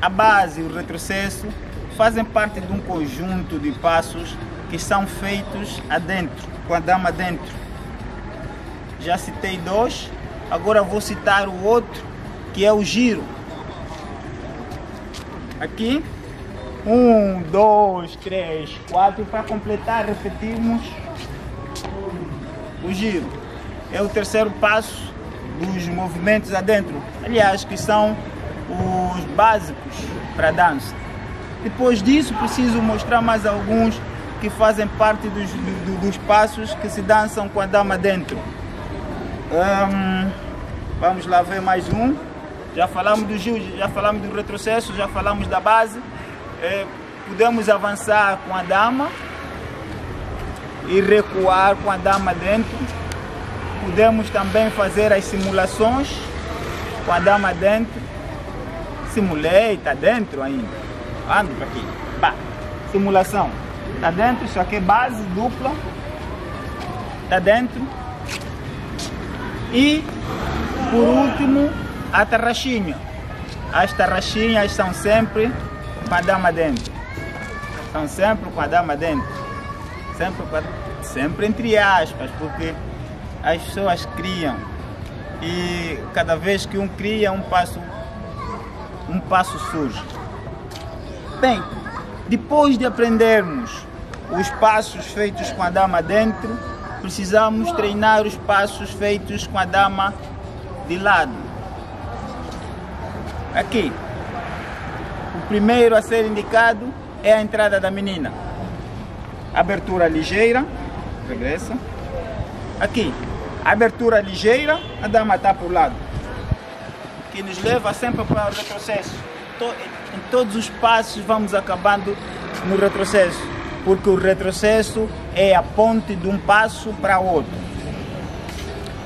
a base e o retrocesso fazem parte de um conjunto de passos que são feitos adentro, com a dama dentro. Já citei dois, agora vou citar o outro, que é o giro. Aqui, um, dois, três, quatro, para completar, repetimos o giro. É o terceiro passo dos movimentos adentro, aliás, que são os básicos para dança. Depois disso, preciso mostrar mais alguns que fazem parte dos, dos passos que se dançam com a dama dentro. Um, vamos lá ver mais um. Já falamos do giro, já falamos do retrocesso, já falamos da base. É, podemos avançar com a dama e recuar com a dama dentro. Podemos também fazer as simulações com a dama dentro. Simulei, está dentro ainda. Ando para aqui. Bah. Simulação. Está dentro, isso aqui é base dupla. Está dentro. E, por último, a tarraxinha. As tarraxinhas são sempre com a dama dentro. São sempre com a dama dentro. Sempre, a... sempre entre aspas, porque as pessoas criam. E cada vez que um cria, um passo, um passo surge. Bem, depois de aprendermos os passos feitos com a dama dentro, precisamos treinar os passos feitos com a dama de lado. Aqui, o primeiro a ser indicado é a entrada da menina. Abertura ligeira, regressa. Aqui, abertura ligeira, a dama está para o lado. Que nos leva sempre para o retrocesso. Em todos os passos vamos acabando no retrocesso, porque o retrocesso é a ponte de um passo para outro.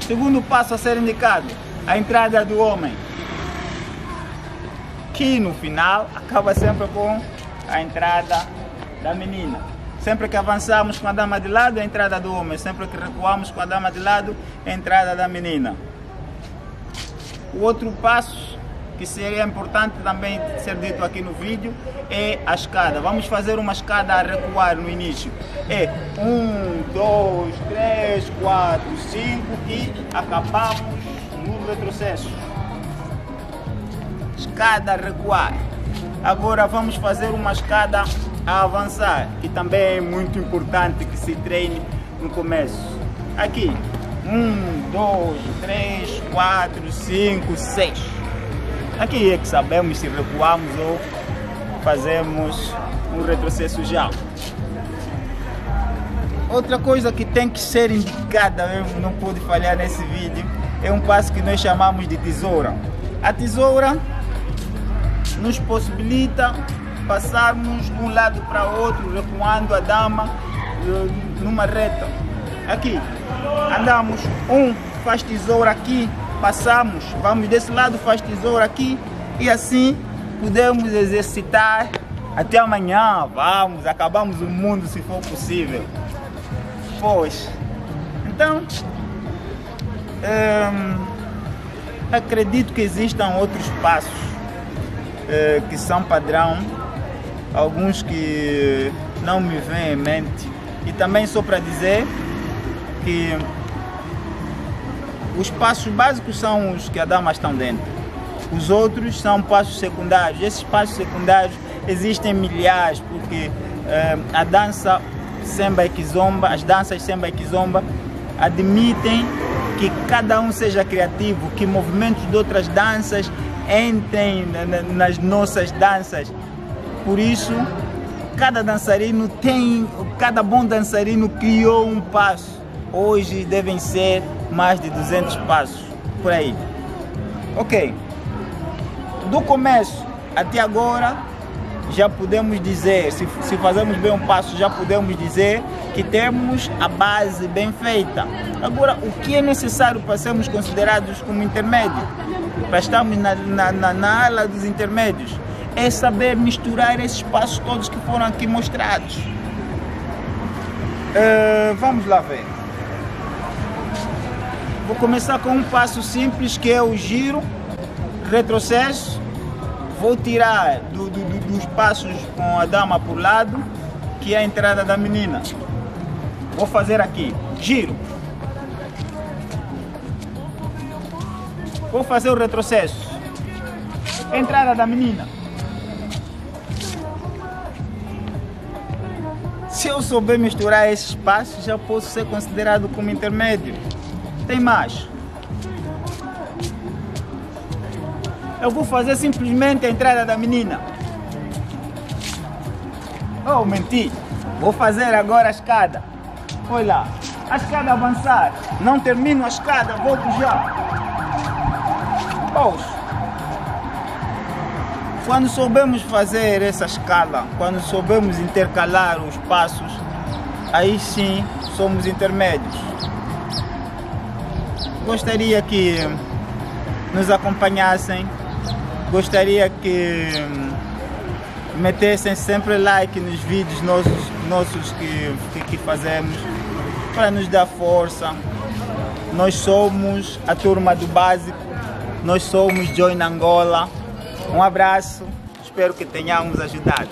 Segundo passo a ser indicado, a entrada do homem, que no final acaba sempre com a entrada da menina. Sempre que avançamos com a dama de lado, é a entrada do homem. Sempre que recuamos com a dama de lado, é a entrada da menina. O outro passo que seria importante também ser dito aqui no vídeo é a escada. Vamos fazer uma escada a recuar no início. É um, dois, três, quatro, cinco e acabamos no retrocesso. Escada a recuar. Agora vamos fazer uma escada a avançar, que também é muito importante que se treine no começo. Aqui, um, dois, três, quatro, cinco, seis. Aqui é que sabemos se recuamos ou fazemos um retrocesso já. Outra coisa que tem que ser indicada, eu não pude falhar nesse vídeo, é um passo que nós chamamos de tesoura. A tesoura nos possibilita passarmos de um lado para outro, recuando a dama numa reta. Aqui, andamos, um faz tesoura aqui, passamos, vamos desse lado, faz tesoura aqui e assim podemos exercitar até amanhã, vamos, acabamos o mundo se for possível. Pois, então, hum, acredito que existam outros passos eh, que são padrão, alguns que não me vêm em mente. E também só para dizer que os passos básicos são os que a dama estão dentro. Os outros são passos secundários. Esses passos secundários existem milhares, porque eh, a dança Semba e Kizomba, as danças Semba e Kizomba admitem que cada um seja criativo, que movimentos de outras danças entrem nas nossas danças. Por isso, cada dançarino tem, cada bom dançarino criou um passo. Hoje devem ser mais de 200 passos por aí. Ok. Do começo até agora, já podemos dizer, se, se fazemos bem um passo, já podemos dizer que temos a base bem feita. Agora, o que é necessário para sermos considerados como intermédio? Para estarmos na, na, na, na ala dos intermédios? É saber misturar esses passos todos que foram aqui mostrados. Uh, vamos lá ver. Vou começar com um passo simples que é o giro, retrocesso, Vou tirar do, do, dos passos com a dama por lado, que é a entrada da menina. Vou fazer aqui, giro. Vou fazer o retrocesso. Entrada da menina. Se eu souber misturar esses passos, já posso ser considerado como intermédio. Tem mais. Eu vou fazer simplesmente a entrada da menina. Oh, menti. Vou fazer agora a escada. Olha lá. A escada avançar. Não termino a escada, volto já. Poxa. Quando soubemos fazer essa escala, quando soubemos intercalar os passos, aí sim somos intermédios. Gostaria que nos acompanhassem, gostaria que metessem sempre like nos vídeos nossos, nossos que, que, que fazemos para nos dar força. Nós somos a turma do básico, nós somos Join Angola. Um abraço, espero que tenhamos ajudado.